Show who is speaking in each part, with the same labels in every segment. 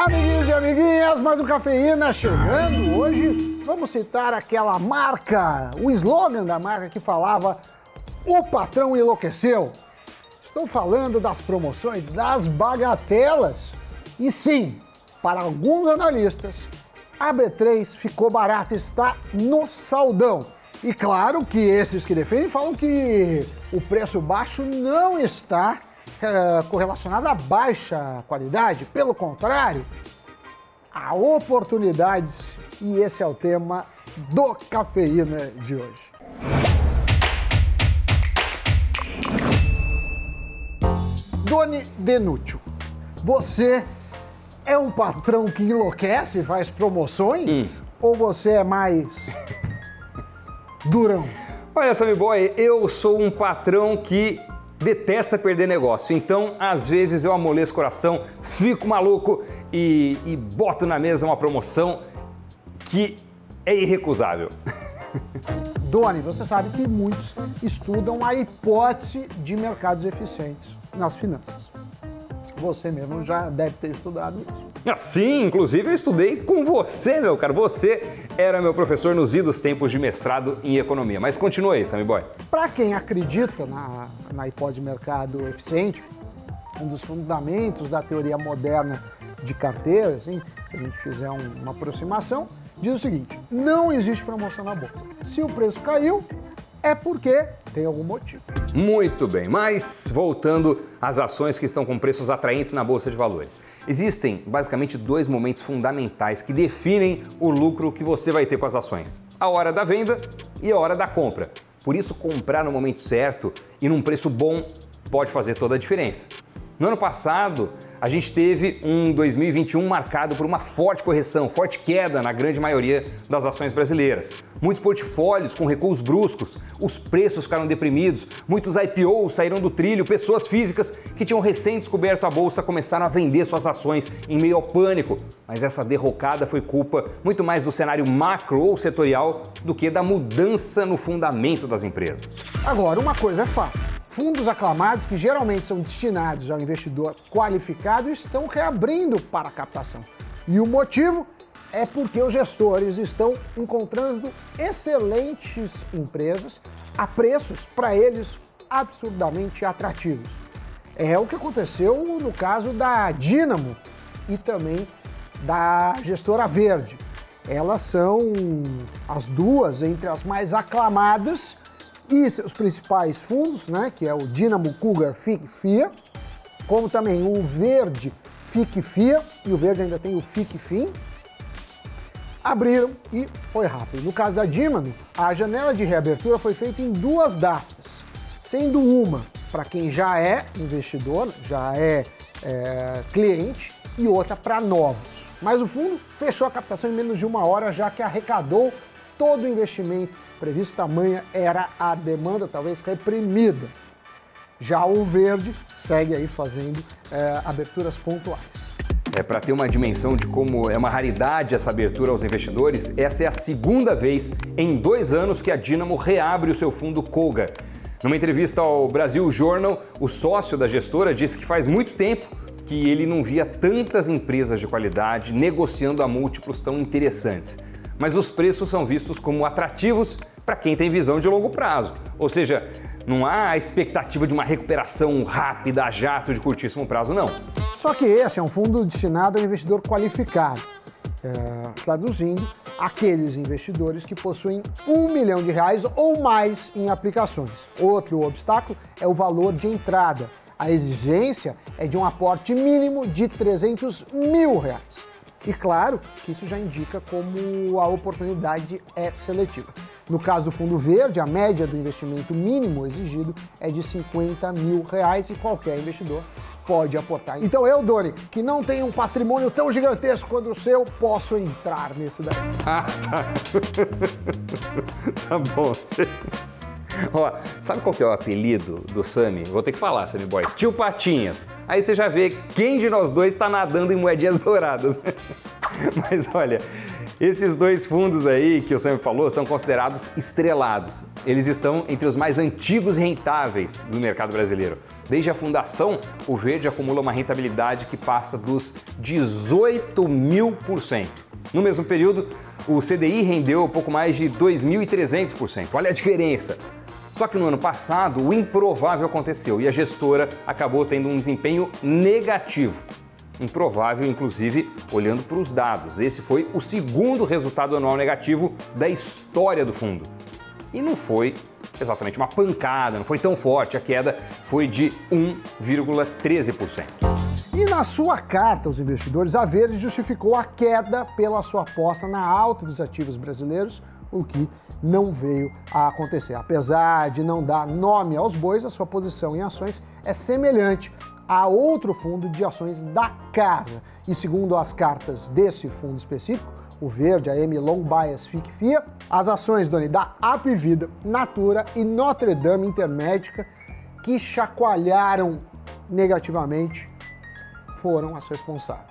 Speaker 1: Amiguinhos e amiguinhas, mais um Cafeína chegando. Hoje vamos citar aquela marca, o slogan da marca que falava o patrão enlouqueceu. Estou falando das promoções, das bagatelas. E sim, para alguns analistas, a B3 ficou barata, está no saldão. E claro que esses que defendem falam que o preço baixo não está é, correlacionado à baixa qualidade, pelo contrário, há oportunidades e esse é o tema do Cafeína de hoje. Doni Denútil, você é um patrão que enlouquece e faz promoções? Hum. Ou você é mais durão?
Speaker 2: Olha, Sammy Boy, eu sou um patrão que detesta perder negócio. Então, às vezes eu amoleço o coração, fico maluco e, e boto na mesa uma promoção que é irrecusável.
Speaker 1: Doni, você sabe que muitos estudam a hipótese de mercados eficientes nas finanças. Você mesmo já deve ter estudado isso.
Speaker 2: Ah, sim, inclusive eu estudei com você, meu caro. Você era meu professor nos idos tempos de mestrado em economia. Mas continua aí, Sammy Boy.
Speaker 1: Para quem acredita na, na hipótese de mercado eficiente, um dos fundamentos da teoria moderna de carteira, assim, se a gente fizer um, uma aproximação, diz o seguinte: não existe promoção na bolsa. Se o preço caiu, é porque tem algum motivo.
Speaker 2: Muito bem, mas voltando às ações que estão com preços atraentes na Bolsa de Valores. Existem basicamente dois momentos fundamentais que definem o lucro que você vai ter com as ações: a hora da venda e a hora da compra. Por isso, comprar no momento certo e num preço bom pode fazer toda a diferença. No ano passado, a gente teve um 2021 marcado por uma forte correção, forte queda na grande maioria das ações brasileiras. Muitos portfólios com recuos bruscos, os preços ficaram deprimidos, muitos IPOs saíram do trilho, pessoas físicas que tinham recém descoberto a bolsa começaram a vender suas ações em meio ao pânico. Mas essa derrocada foi culpa muito mais do cenário macro ou setorial do que da mudança no fundamento das empresas.
Speaker 1: Agora, uma coisa é fato fundos aclamados, que geralmente são destinados ao investidor qualificado, estão reabrindo para a captação. E o motivo é porque os gestores estão encontrando excelentes empresas a preços para eles absurdamente atrativos. É o que aconteceu no caso da Dynamo e também da gestora Verde. Elas são as duas entre as mais aclamadas e seus principais fundos, né, que é o Dinamo Cougar FIC FIA, como também o Verde FIC FIA e o Verde ainda tem o FIC FIM, abriram e foi rápido. No caso da Dinamo, a janela de reabertura foi feita em duas datas, sendo uma para quem já é investidor, já é, é cliente, e outra para novos. Mas o fundo fechou a captação em menos de uma hora, já que arrecadou todo o investimento previsto tamanha era a demanda, talvez reprimida. Já o verde segue aí fazendo é, aberturas pontuais.
Speaker 2: É, para ter uma dimensão de como é uma raridade essa abertura aos investidores, essa é a segunda vez em dois anos que a Dynamo reabre o seu fundo Colga. Numa entrevista ao Brasil Journal, o sócio da gestora disse que faz muito tempo que ele não via tantas empresas de qualidade negociando a múltiplos tão interessantes mas os preços são vistos como atrativos para quem tem visão de longo prazo. Ou seja, não há a expectativa de uma recuperação rápida a jato de curtíssimo prazo, não.
Speaker 1: Só que esse é um fundo destinado ao investidor qualificado. É, traduzindo, aqueles investidores que possuem um milhão de reais ou mais em aplicações. Outro obstáculo é o valor de entrada. A exigência é de um aporte mínimo de 300 mil reais. E claro que isso já indica como a oportunidade é seletiva. No caso do fundo verde, a média do investimento mínimo exigido é de 50 mil reais e qualquer investidor pode aportar. Então eu, Doni, que não tenho um patrimônio tão gigantesco quanto o seu, posso entrar nesse daí.
Speaker 2: Ah, tá. tá bom. Você... Ó, sabe qual que é o apelido do Sami? Vou ter que falar, Sami Boy. Tio Patinhas. Aí você já vê quem de nós dois está nadando em moedinhas douradas. Né? Mas olha, esses dois fundos aí que o Sam falou são considerados estrelados. Eles estão entre os mais antigos rentáveis do mercado brasileiro. Desde a fundação, o Verde acumula uma rentabilidade que passa dos 18 mil por cento. No mesmo período, o CDI rendeu pouco mais de 2.300%. Olha a diferença! Só que no ano passado, o improvável aconteceu e a gestora acabou tendo um desempenho negativo. Improvável, inclusive, olhando para os dados. Esse foi o segundo resultado anual negativo da história do fundo. E não foi exatamente uma pancada, não foi tão forte, a queda foi de 1,13%.
Speaker 1: E na sua carta aos investidores, a Verde justificou a queda pela sua aposta na alta dos ativos brasileiros, o que não veio a acontecer. Apesar de não dar nome aos bois, a sua posição em ações é semelhante a outro fundo de ações da casa. E segundo as cartas desse fundo específico, o verde, a M Long Bias FIC FIA, as ações Doni, da Apvida, Natura e Notre Dame Intermédica, que chacoalharam negativamente foram as responsáveis.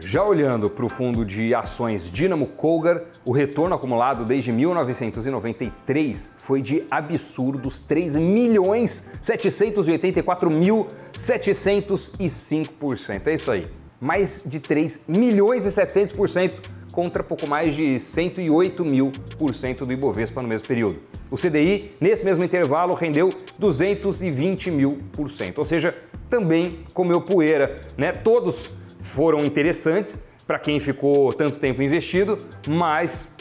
Speaker 2: Já olhando para o fundo de ações Dynamo Colgar, o retorno acumulado desde 1993 foi de absurdos 3 milhões 784 mil 705%. É isso aí. Mais de 3 milhões e 700% contra pouco mais de 108 mil por cento do Ibovespa no mesmo período. O CDI, nesse mesmo intervalo, rendeu 220 mil por cento, ou seja, também comeu poeira. Né? Todos foram interessantes para quem ficou tanto tempo investido, mas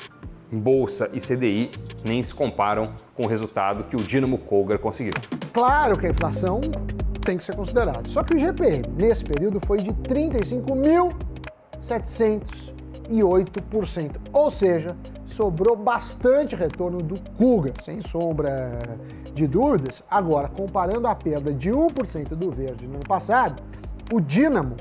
Speaker 2: Bolsa e CDI nem se comparam com o resultado que o Dynamo Colgar conseguiu.
Speaker 1: Claro que a inflação tem que ser considerada. Só que o IGPM nesse período foi de 35.700 8%. Ou seja, sobrou bastante retorno do Kuga, sem sombra de dúvidas. Agora, comparando a perda de 1% do verde no ano passado, o Dínamo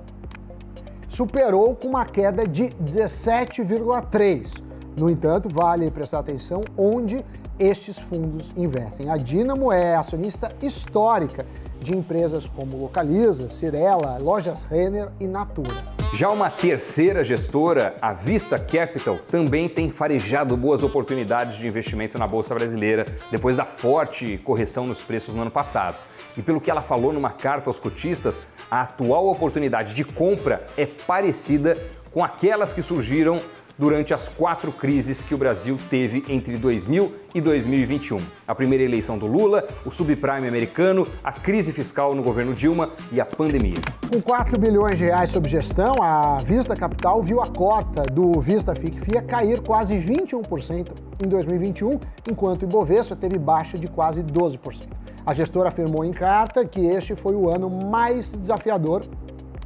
Speaker 1: superou com uma queda de 17,3%. No entanto, vale prestar atenção onde estes fundos investem. A Dínamo é acionista histórica de empresas como Localiza, Cirela, Lojas Renner e Natura.
Speaker 2: Já uma terceira gestora, a Vista Capital, também tem farejado boas oportunidades de investimento na Bolsa Brasileira depois da forte correção nos preços no ano passado. E pelo que ela falou numa carta aos cotistas, a atual oportunidade de compra é parecida com aquelas que surgiram durante as quatro crises que o Brasil teve entre 2000 e 2021. A primeira eleição do Lula, o subprime americano, a crise fiscal no governo Dilma e a pandemia.
Speaker 1: Com 4 bilhões de reais sob gestão, a Vista Capital viu a cota do Vista FIC-FIA cair quase 21% em 2021, enquanto o Ibovespa teve baixa de quase 12%. A gestora afirmou em carta que este foi o ano mais desafiador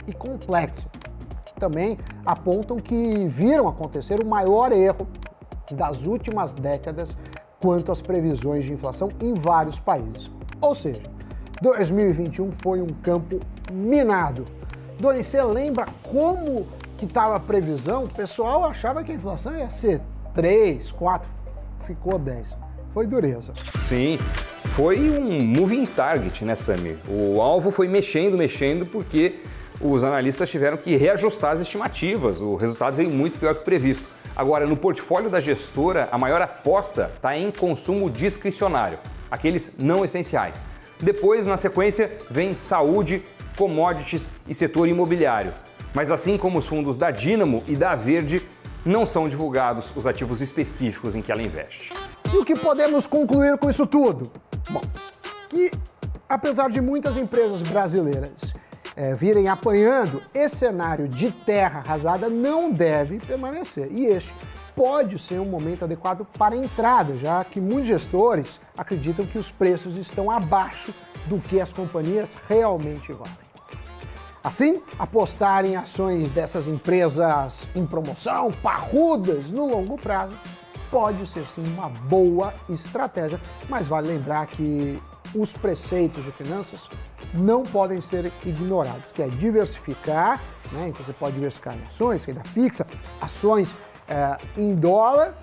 Speaker 1: e complexo também apontam que viram acontecer o maior erro das últimas décadas quanto às previsões de inflação em vários países. Ou seja, 2021 foi um campo minado. Doni, você lembra como que estava a previsão? O pessoal achava que a inflação ia ser 3, 4, ficou 10. Foi dureza.
Speaker 2: Sim, foi um moving target, né, Samir? O alvo foi mexendo, mexendo, porque os analistas tiveram que reajustar as estimativas. O resultado veio muito pior que previsto. Agora, no portfólio da gestora, a maior aposta está em consumo discricionário, aqueles não essenciais. Depois, na sequência, vem saúde, commodities e setor imobiliário. Mas assim como os fundos da Dínamo e da Verde, não são divulgados os ativos específicos em que ela investe.
Speaker 1: E o que podemos concluir com isso tudo? Bom, que apesar de muitas empresas brasileiras é, virem apanhando, esse cenário de terra arrasada não deve permanecer. E este pode ser um momento adequado para a entrada, já que muitos gestores acreditam que os preços estão abaixo do que as companhias realmente valem. Assim, apostar em ações dessas empresas em promoção, parrudas, no longo prazo, pode ser sim uma boa estratégia, mas vale lembrar que os preceitos de finanças não podem ser ignorados, que é diversificar, né? então você pode diversificar em ações, renda fixa, ações é, em dólar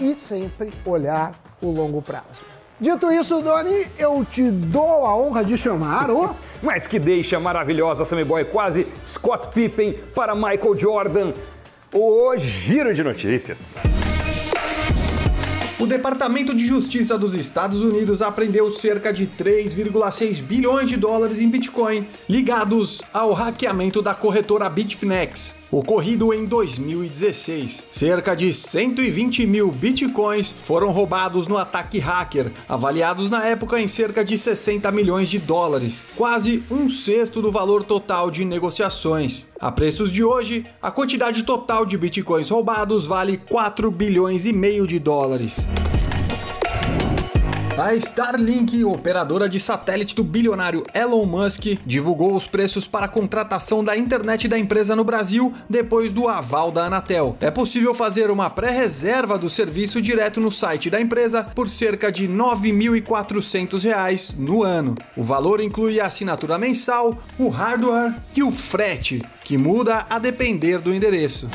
Speaker 1: e sempre olhar o longo prazo. Dito isso, Doni, eu te dou a honra de chamar o...
Speaker 2: Mas que deixa maravilhosa, Sammy Boy, quase Scott Pippen para Michael Jordan. o Giro de Notícias.
Speaker 3: O Departamento de Justiça dos Estados Unidos apreendeu cerca de 3,6 bilhões de dólares em Bitcoin ligados ao hackeamento da corretora Bitfinex, ocorrido em 2016. Cerca de 120 mil bitcoins foram roubados no ataque hacker, avaliados na época em cerca de 60 milhões de dólares, quase um sexto do valor total de negociações. A preços de hoje, a quantidade total de bitcoins roubados vale 4 bilhões e meio de dólares. A Starlink, operadora de satélite do bilionário Elon Musk, divulgou os preços para a contratação da internet da empresa no Brasil depois do aval da Anatel. É possível fazer uma pré-reserva do serviço direto no site da empresa por cerca de R$ 9.400 no ano. O valor inclui a assinatura mensal, o hardware e o frete, que muda a depender do endereço.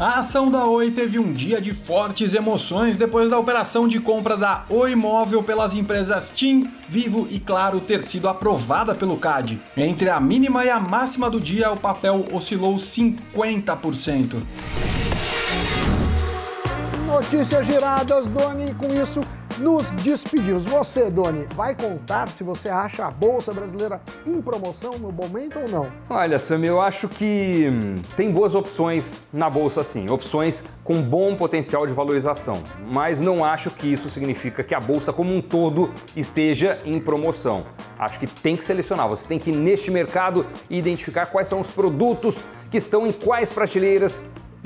Speaker 3: A ação da Oi teve um dia de fortes emoções depois da operação de compra da Oi Móvel pelas empresas TIM, Vivo e Claro ter sido aprovada pelo CAD. Entre a mínima e a máxima do dia, o papel oscilou 50%.
Speaker 1: Notícias giradas, Doni, com isso nos despedimos. Você, Doni, vai contar se você acha a Bolsa Brasileira em promoção no momento ou não?
Speaker 2: Olha, Sam, eu acho que hum, tem boas opções na Bolsa sim, opções com bom potencial de valorização, mas não acho que isso significa que a Bolsa como um todo esteja em promoção. Acho que tem que selecionar, você tem que ir neste mercado e identificar quais são os produtos que estão em quais prateleiras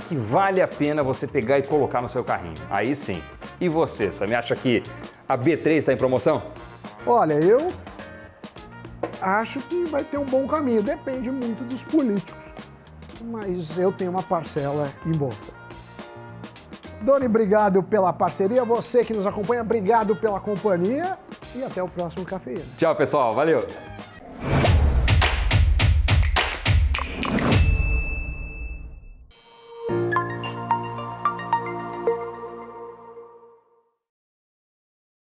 Speaker 2: que vale a pena você pegar e colocar no seu carrinho. Aí sim. E você, Sam, acha que a B3 está em promoção?
Speaker 1: Olha, eu acho que vai ter um bom caminho. Depende muito dos políticos. Mas eu tenho uma parcela em bolsa. Doni, obrigado pela parceria. Você que nos acompanha, obrigado pela companhia. E até o próximo Cafeína.
Speaker 2: Tchau, pessoal. Valeu.